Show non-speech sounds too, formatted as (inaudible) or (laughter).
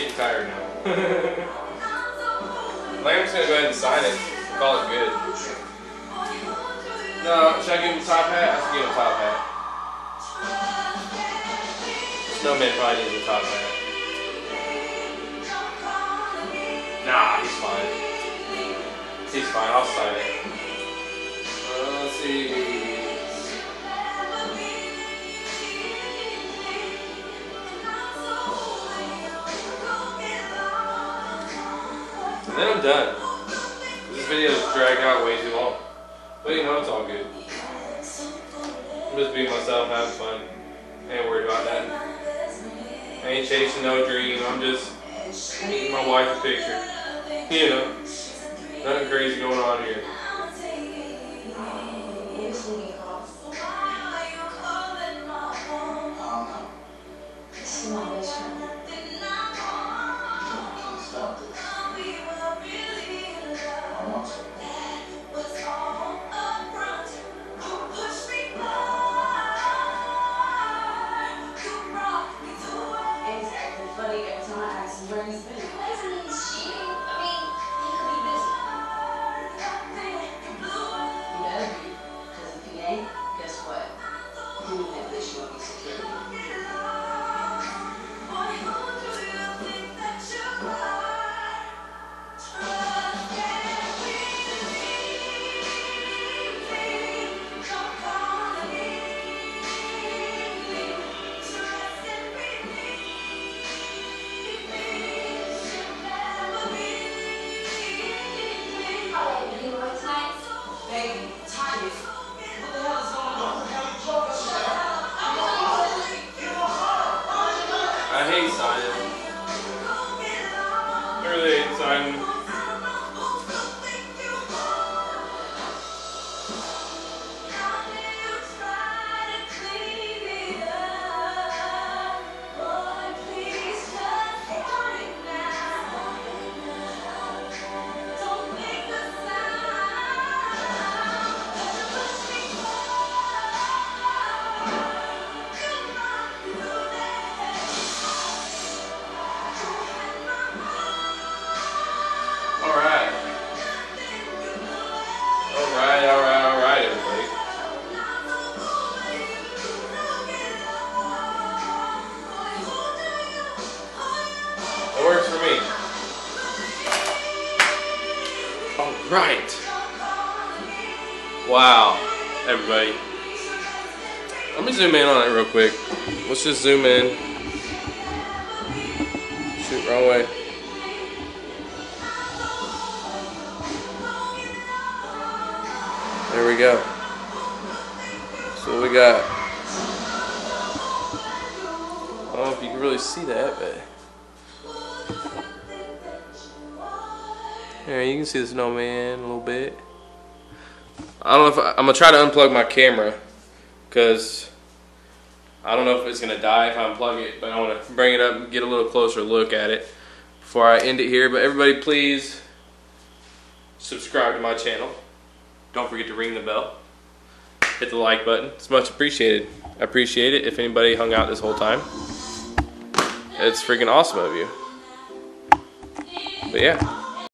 getting tired now. (laughs) I'm just gonna go ahead and sign it. Call it good. No, should I give him a top hat? I should give him a top hat. Snowman probably needs a top hat. Nah, he's fine. He's fine. I'll sign it. Uh, let's see. And then I'm done. This video dragged out way too long. But you know, it's all good. I'm just being myself, having fun. ain't worried about that. Ain't chasing no dream. I'm just meeting my wife a picture. You know, nothing crazy going on here. Really Oh, Alright. Wow, everybody. Let me zoom in on it real quick. Let's just zoom in. Shoot, wrong way. There we go. So we got. I don't know if you can really see that, but. There, you can see the snowman a little bit. I don't know if I, I'm gonna try to unplug my camera, cause I don't know if it's gonna die if I unplug it, but I want to bring it up and get a little closer look at it before I end it here. But everybody, please subscribe to my channel. Don't forget to ring the bell. Hit the like button. It's much appreciated. I appreciate it if anybody hung out this whole time. It's freaking awesome of you. But yeah.